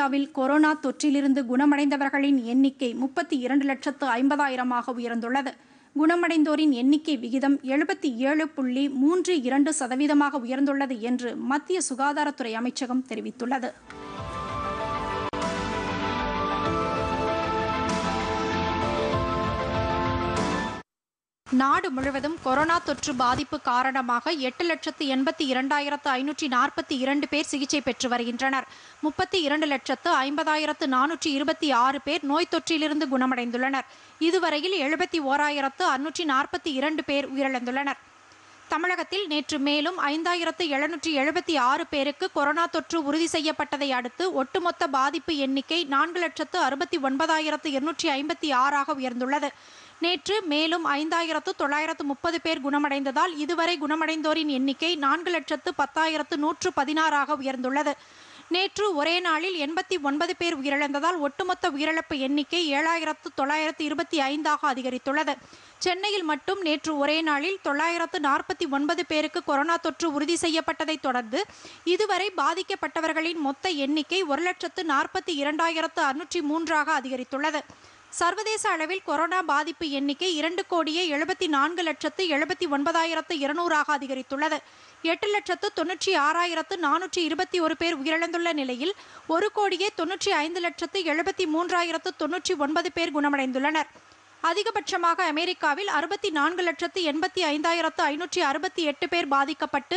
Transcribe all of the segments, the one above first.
இந்தியாவில் கொரோனா தொற்றிலிருந்து குணமடைந்தவர்களின் எண்ணிக்கை முப்பத்தி இரண்டு லட்சத்து ஐம்பதாயிரமாக உயர்ந்துள்ளது. குணமடைந்தோரின் எண்ணிக்கை விகிதம் எழுபத்தி ஏழு புள்ளி மூன்று இரண்டு சதவீதமாக உயர்ந்துள்ளது என்று மத்திய சுகாதாரத்துறை அமைச்சகம் தெரிவித்துள்ளது. நாடு முழுவதும் கொரோனா தொற்று பாதிப்பு காரணமாக எட்டு லட்சத்து எண்பத்தி இரண்டாயிரத்து ஐநூற்றி நாற்பத்தி இரண்டு பேர் சிகிச்சை பெற்று வருகின்றனர். முப்பத்தி இரண்டு லட்சத்து ஐம்பதாயிரத்து நானூற்றி இருபத்தி ஆறு பேர் நோய் தொற்றிலிருந்து குணமடைந்துள்ளனர். இதுவரையில் எழுபத்தி ஓராயிரத்து அறுநூற்றி நாற்பத்தி இரண்டு பேர் உயிரிழந்துள்ளனர். தமிழகத்தில் நேற்று மேலும் ஐந்தாயிரத்து எழுநூற்றி எழுபத்தி ஆறு பேருக்கு கொரோனா தொற்று உறுதி செய்யப்பட்டதை அடுத்து ஒட்டுமொத்த பாதிப்பு எண்ணிக்கை நான்கு லட்சத்து அறுபத்தி ஒன்பதாயிரத்து இருநூற்றி ஐம்பத்தி ஆறாக உயர்ந்துள்ளது. நேற்று மேலும் ஐந்தாயிரத்து தொள்ளாயிரத்து முப்பது பேர் குணமடைந்ததால் இதுவரை குணமடைந்தோரின் எண்ணிக்கை நான்கு லட்சத்து பத்தாயிரத்து நூற்று பதினாறாக உயர்ந்துள்ளது. நேற்று ஒரே நாளில் எண்பத்தி ஒன்பது பேர் உயிரிழந்ததால் ஒட்டுமொத்த உயிரிழப்பு எண்ணிக்கை ஏழாயிரத்து தொள்ளாயிரத்து இருபத்தி ஐந்தாக அதிகரித்துள்ளது. சென்னையில் மட்டும் நேற்று ஒரே நாளில் தொள்ளாயிரத்து நாற்பத்தி ஒன்பது பேருக்கு கொரோனா தொற்று உறுதி செய்யப்பட்டதை தொடர்ந்து இதுவரை பாதிக்கப்பட்டவர்களின் மொத்த எண்ணிக்கை ஒரு லட்சத்து நாற்பத்தி இரண்டாயிரத்து அறுநூற்றி மூன்றாக அதிகரித்துள்ளது. சர்வதேச அளவில் கொரோனா பாதிப்பு எண்ணிக்கை இரண்டு கோடியே எழுபத்தி நான்கு லட்சத்து எழுபத்தி ஒன்பதாயிரத்து இருநூறாக அதிகரித்துள்ளது. எட்டு லட்சத்து தொன்னூற்றி ஆறாயிரத்து நானூற்றி இருபத்தி ஒரு பேர் உயிரிழந்துள்ள நிலையில் ஒரு கோடியே தொன்னூற்றி ஐந்து லட்சத்து எழுபத்தி மூன்றாயிரத்து தொன்னூற்றி ஒன்பது பேர் குணமடைந்துள்ளனர். அதிகபட்சமாக அமெரிக்காவில் அறுபத்தி நான்கு லட்சத்து எண்பத்தி ஐந்தாயிரத்து ஐநூற்றி அறுபத்தி எட்டு பேர் பாதிக்கப்பட்டு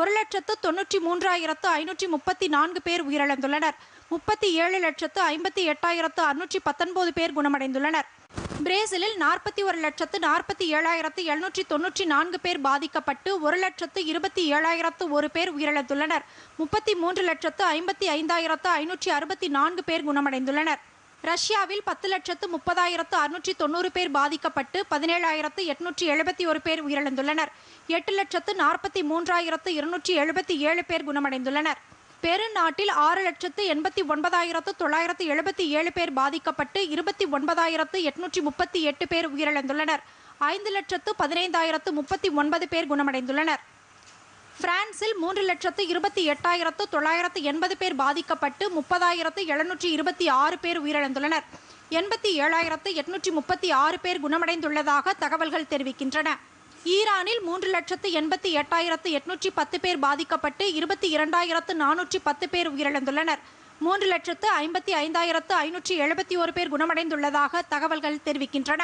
ஒரு லட்சத்து தொன்னூற்றி மூன்றாயிரத்து ஐநூற்றி முப்பத்தி நான்கு பேர் உயிரிழந்துள்ளனர். முப்பத்தி ஏழு லட்சத்து ஐம்பத்தி எட்டாயிரத்து அறுநூற்றி பத்தொன்பது பேர் குணமடைந்துள்ளனர். பிரேசிலில் நாற்பத்தி ஒரு லட்சத்து நாற்பத்தி ஏழாயிரத்து எழுநூற்றி தொன்னூற்றி நான்கு பேர் பாதிக்கப்பட்டு ஒரு லட்சத்து இருபத்தி ஏழாயிரத்து ஒரு பேர் உயிரிழந்துள்ளனர். முப்பத்தி மூன்று லட்சத்து ஐம்பத்தி ஐந்தாயிரத்து ஐநூற்றி அறுபத்தி நான்கு பேர் குணமடைந்துள்ளனர். ரஷ்யாவில் பத்து லட்சத்து முப்பதாயிரத்து அறுநூற்றி தொண்ணூறு பேர் பாதிக்கப்பட்டு பதினேழாயிரத்து எட்நூற்றி எழுபத்தி ஒரு பேர் உயிரிழந்துள்ளனர். எட்டு லட்சத்து நாற்பத்தி மூன்றாயிரத்து இருநூற்றி எழுபத்தி ஏழு பேர் குணமடைந்துள்ளனர். பெருநாட்டில் ஆறு லட்சத்து எண்பத்தி ஒன்பதாயிரத்து தொள்ளாயிரத்து எழுபத்தி ஏழு பேர் பாதிக்கப்பட்டு இருபத்தி ஒன்பதாயிரத்து எட்நூற்றி முப்பத்தி எட்டு பேர் உயிரிழந்துள்ளனர். ஐந்து லட்சத்து பதினைந்தாயிரத்து முப்பத்தி ஒன்பது பேர் குணமடைந்துள்ளனர். பிரான்சில் மூன்று லட்சத்து இருபத்தி எட்டாயிரத்து தொள்ளாயிரத்து எண்பது பேர் பாதிக்கப்பட்டு முப்பதாயிரத்து எழுநூற்றி இருபத்தி ஆறு பேர் உயிரிழந்துள்ளனர். எண்பத்தி ஏழாயிரத்து எட்நூற்றி முப்பத்தி ஆறு பேர் குணமடைந்துள்ளதாக தகவல்கள் தெரிவிக்கின்றன. ஈரானில் மூன்று லட்சத்து எண்பத்தி எட்டாயிரத்து எட்நூற்றி பத்து பேர் பாதிக்கப்பட்டு இருபத்தி இரண்டாயிரத்து நானூற்றி பத்து பேர் உயிரிழந்துள்ளனர். மூன்று லட்சத்து ஐம்பத்தி ஐந்தாயிரத்து ஐநூற்றி எழுபத்தி ஒரு பேர் குணமடைந்துள்ளதாக தகவல்கள் தெரிவிக்கின்றன.